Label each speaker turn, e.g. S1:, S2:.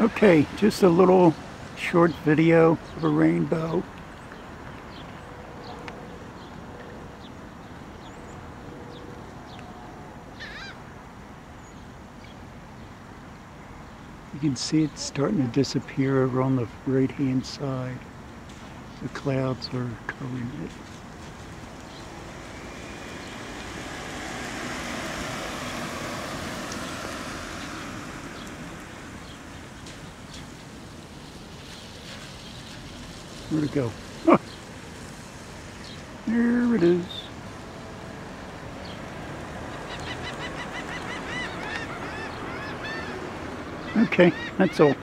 S1: Okay, just a little short video of a rainbow. You can see it's starting to disappear over on the right hand side. The clouds are covering it. Where'd it go? There it is. Okay, that's all.